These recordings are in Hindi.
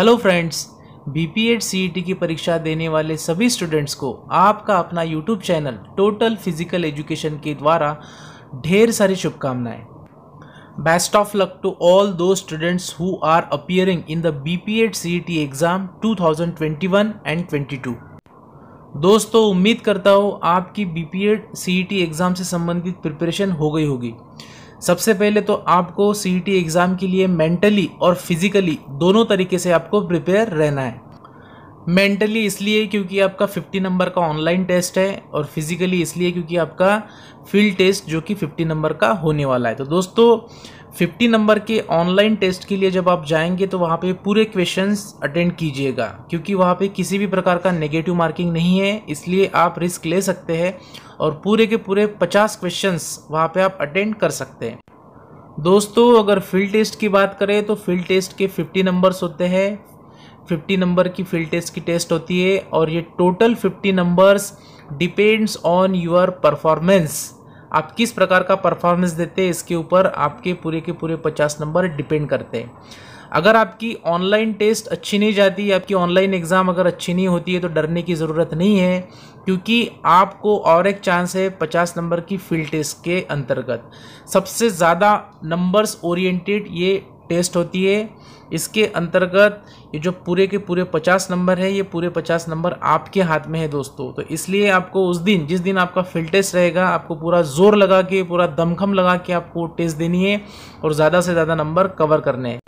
Hello friends B P Ed C की परीक्षा देने वाले सभी स्टूडेंट्स को आपका अपना YouTube channel total physical education के द्वारा ढेर सारी शुभकामनाएँ। Best of luck to all those students who are appearing in the B P Ed C T exam 2021 and 22 दोस्तों, उम्मीद करता हूँ आपकी B P Ed C T exam से संबंधित प्रिपरेशन हो गई होगी। सबसे पहले तो आपको सी एग्ज़ाम के लिए मेंटली और फिज़िकली दोनों तरीके से आपको प्रिपेयर रहना है। मेंटली इसलिए क्योंकि आपका 50 नंबर का ऑनलाइन टेस्ट है और फिज़िकली इसलिए क्योंकि आपका फ़ील्ड टेस्ट जो कि 50 नंबर का होने वाला है। तो दोस्तों 50 नंबर के ऑनलाइन टेस्ट के लिए जब आप जाएँगे तो वहाँ पे पूरे क्वेश्चंस अटेंड कीजिएगा, क्योंकि वहाँ पे किसी भी प्रकार का नेगेटिव मार्किंग नहीं है, इसलिए आप रिस्क ले सकते हैं और पूरे के पूरे 50 क्वेश्चंस वहाँ पे आप अटेंड कर सकते हैं। दोस्तों, अगर फ़ील्ड टेस्ट की बात करें तो फ़ील्ड टेस्ट के 50 नंबर्स होते हैं। 50 नंबर की फ़ील्ड टेस्ट की टेस्ट होती है और ये total 50 numbers depends on your performance आप किस प्रकार का परफॉर्मेंस देते हैं, इसके ऊपर आपके पूरे के पूरे पचास नंबर डिपेंड करते हैं। अगर आपकी ऑनलाइन टेस्ट अच्छी नहीं जाती, आपकी ऑनलाइन एग्ज़ाम अगर अच्छी नहीं होती है तो डरने की ज़रूरत नहीं है, क्योंकि आपको और एक चांस है पचास नंबर की फ़ील्ड टेस्ट के अंतर्गत। सबसे ज़्यादा नंबर्स ओरिएंटेड ये टेस्ट होती है। इसके अंतर्गत ये जो पूरे के पूरे पचास नंबर है, ये पूरे पचास नंबर आपके हाथ में है दोस्तों। तो इसलिए आपको उस दिन, जिस दिन आपका फ़ील्ड टेस्ट रहेगा, आपको पूरा ज़ोर लगा के, पूरा दमखम लगा के आपको टेस्ट देनी है और ज़्यादा से ज़्यादा नंबर कवर करने हैं।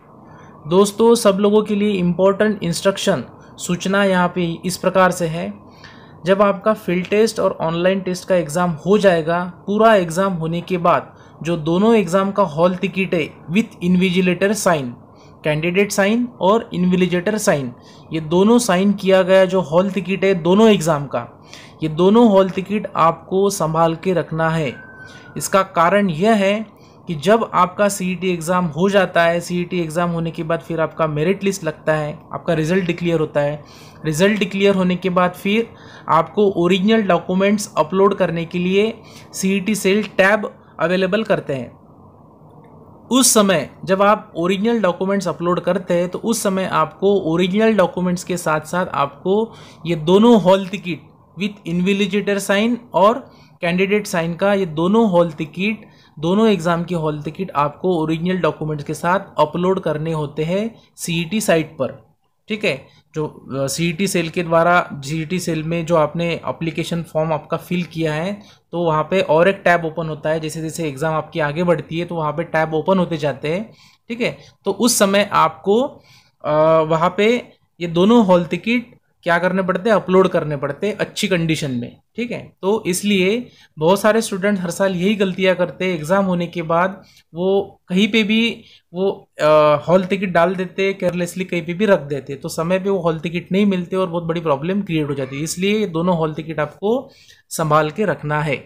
दोस्तों, सब लोगों के लिए इम्पोर्टेंट इंस्ट्रक्शन सूचना यहाँ पे इस प्रकार से है। जब आपका फ़ील्ड टेस्ट और ऑनलाइन टेस्ट का एग्ज़ाम हो जाएगा, पूरा एग्ज़ाम होने के बाद जो दोनों एग्ज़ाम का हॉल टिकट है with invigilator sign candidate sign और इन्विजिलेटर साइन ये दोनों साइन किया गया जो हॉल टिकट है दोनों एग्ज़ाम का। ये दोनों हॉल टिकट आपको संभाल के रखना है। इसका कारण यह है कि जब आपका CET एग्ज़ाम हो जाता है CET एग्ज़ाम होने के बाद फिर आपका मेरिट लिस्ट लगता है, आपका रिज़ल्ट डिक्लेयर होता है। रिज़ल्ट डिक्लेयर होने के बाद फिर आपको ओरिजिनल डॉक्यूमेंट्स अपलोड करने के लिए सी सेल टैब अवेलेबल करते हैं। उस समय जब आप ओरिजिनल डॉक्यूमेंट्स अपलोड करते हैं तो उस समय आपको ओरिजिनल डॉक्यूमेंट्स के साथ साथ आपको ये दोनों hall ticket with invigilator sign और कैंडिडेट साइन का ये दोनों हॉल टिकट दोनों एग्ज़ाम की हॉल टिकट आपको ओरिजिनल डॉक्यूमेंट्स के साथ अपलोड करने होते हैं सीईटी साइट पर। ठीक है? जो सी सेल के द्वारा सी सेल में जो आपने अप्लीकेशन फॉर्म आपका फिल किया है तो वहाँ पे और एक टैब ओपन होता है, जैसे जैसे एग्ज़ाम आपकी आगे बढ़ती है तो वहाँ पे टैब ओपन होते जाते हैं, ठीक है? तो उस समय आपको वहाँ पे ये दोनों हॉल टिकट क्या करने पड़ते हैं? अपलोड करने पड़ते हैं अच्छी कंडीशन में, ठीक है? तो इसलिए बहुत सारे स्टूडेंट हर साल यही गलतियाँ करते हैं। एग्ज़ाम होने के बाद वो कहीं पे भी वो हॉल टिकट डाल देते केयरलेसली कहीं पे भी रख देते। तो समय पे वो हॉल टिकट नहीं मिलते और बहुत बड़ी प्रॉब्लम क्रिएट हो जाती है। इसलिए दोनों हॉल टिकट आपको संभाल के रखना है।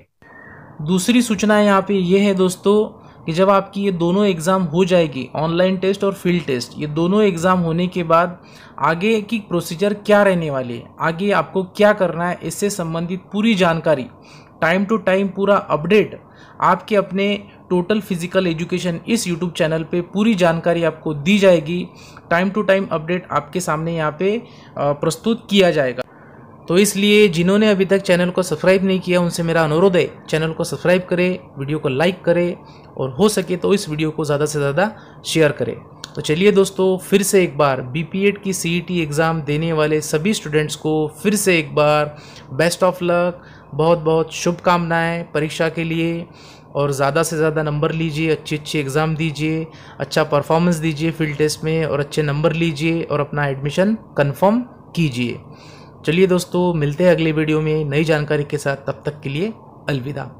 दूसरी सूचना यहाँ पे ये है दोस्तों कि जब आपकी ये दोनों एग्ज़ाम हो जाएगी ऑनलाइन टेस्ट और फ़ील्ड टेस्ट ये दोनों एग्ज़ाम होने के बाद आगे की प्रोसीजर क्या रहने वाली है? आगे आपको क्या करना है? इससे संबंधित पूरी जानकारी टाइम टू टाइम पूरा अपडेट आपके अपने टोटल फ़िज़िकल एजुकेशन इस यूट्यूब चैनल पे पूरी जानकारी आपको दी जाएगी। टाइम टू टाइम अपडेट आपके सामने यहाँ पे प्रस्तुत किया जाएगा। तो इसलिए जिन्होंने अभी तक चैनल को सब्सक्राइब नहीं किया, उनसे मेरा अनुरोध है, चैनल को सब्सक्राइब करें, वीडियो को लाइक करें और हो सके तो इस वीडियो को ज़्यादा से ज़्यादा शेयर करें। तो चलिए दोस्तों, फिर से एक बार बी की सी एग्ज़ाम देने वाले सभी स्टूडेंट्स को फिर से एक बार बेस्ट ऑफ़ लक बहुत बहुत शुभकामनाएँ परीक्षा के लिए और ज़्यादा से ज़्यादा नंबर लीजिए अच्छी अच्छी एग्ज़ाम दीजिए अच्छा परफॉर्मेंस दीजिए फ़ील्ड टेस्ट में और अच्छे नंबर लीजिए और अपना एडमिशन कन्फर्म कीजिए। चलिए दोस्तों, मिलते हैं अगले वीडियो में नई जानकारी के साथ। तब तक के लिए अलविदा।